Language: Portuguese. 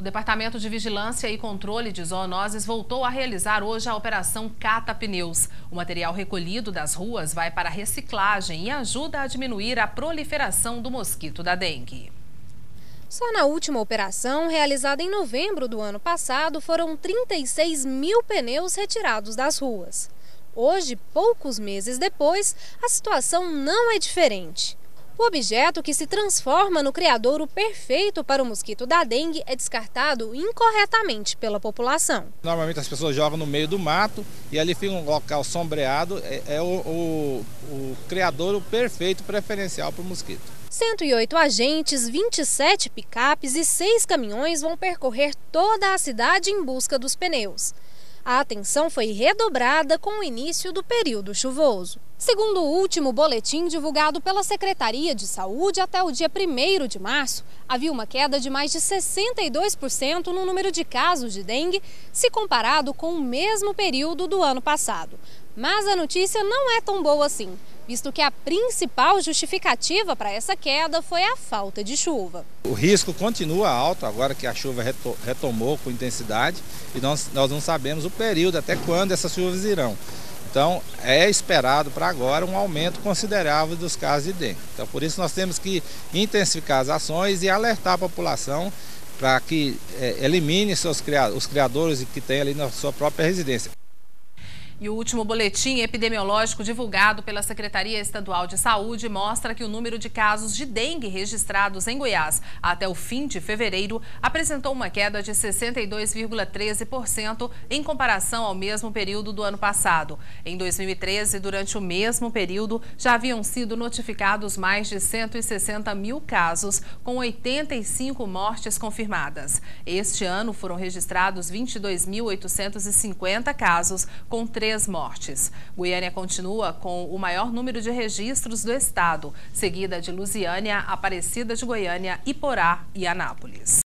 O Departamento de Vigilância e Controle de Zoonoses voltou a realizar hoje a Operação Cata Pneus. O material recolhido das ruas vai para reciclagem e ajuda a diminuir a proliferação do mosquito da dengue. Só na última operação, realizada em novembro do ano passado, foram 36 mil pneus retirados das ruas. Hoje, poucos meses depois, a situação não é diferente. O objeto que se transforma no criadouro perfeito para o mosquito da dengue é descartado incorretamente pela população. Normalmente as pessoas jogam no meio do mato e ali fica um local sombreado, é, é o, o, o criadouro perfeito, preferencial para o mosquito. 108 agentes, 27 picapes e 6 caminhões vão percorrer toda a cidade em busca dos pneus. A atenção foi redobrada com o início do período chuvoso. Segundo o último boletim divulgado pela Secretaria de Saúde, até o dia 1 de março, havia uma queda de mais de 62% no número de casos de dengue, se comparado com o mesmo período do ano passado. Mas a notícia não é tão boa assim, visto que a principal justificativa para essa queda foi a falta de chuva. O risco continua alto agora que a chuva retomou com intensidade e nós, nós não sabemos o período, até quando essas chuvas irão. Então, é esperado para agora um aumento considerável dos casos de dengue. Então, por isso nós temos que intensificar as ações e alertar a população para que é, elimine seus, os criadores que tem ali na sua própria residência. E o último boletim epidemiológico divulgado pela Secretaria Estadual de Saúde mostra que o número de casos de dengue registrados em Goiás até o fim de fevereiro apresentou uma queda de 62,13% em comparação ao mesmo período do ano passado. Em 2013, durante o mesmo período, já haviam sido notificados mais de 160 mil casos, com 85 mortes confirmadas. Este ano foram registrados 22.850 casos, com 3 três mortes. Goiânia continua com o maior número de registros do estado, seguida de Lusiânia, Aparecida de Goiânia, Iporá e Anápolis.